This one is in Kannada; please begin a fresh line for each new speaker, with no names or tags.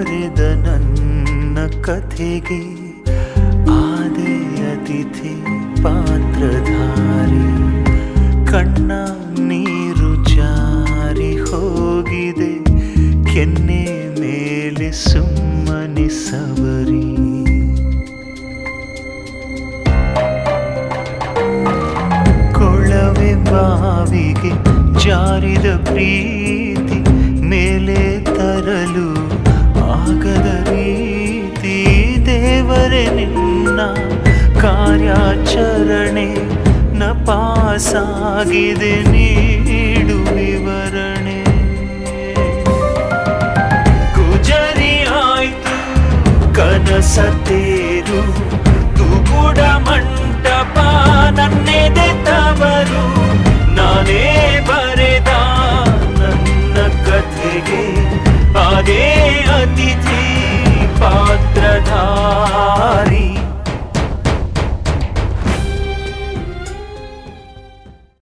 ಬರೆದ ನನ್ನ ಕಥೆಗೆ ಆದೇ ಅತಿಥಿ ಪಾತ್ರಧಾರಿ. ಕಣ್ಣ ನೀರು ಜಾರಿ ಹೋಗಿದೆ, ಕೆನ್ನೆ ಮೇಲೆ ಸುಮ್ಮನೆ ಸವರಿ. ಕೊಳವೆ ಬಾವಿಗೆ ಜಾರಿದ ಪ್ರೀತಿ ಆಗದ ರೀತಿ ದೇವರೇ ನಿನ್ನ ಕಾರ್ಯಾಚರಣೆ ನಪಾಸಾಗಿದೆ ನೀಡು ವಿವರಣೆ. ಗುಜರಿ ಆಯ್ತು ಕನಸ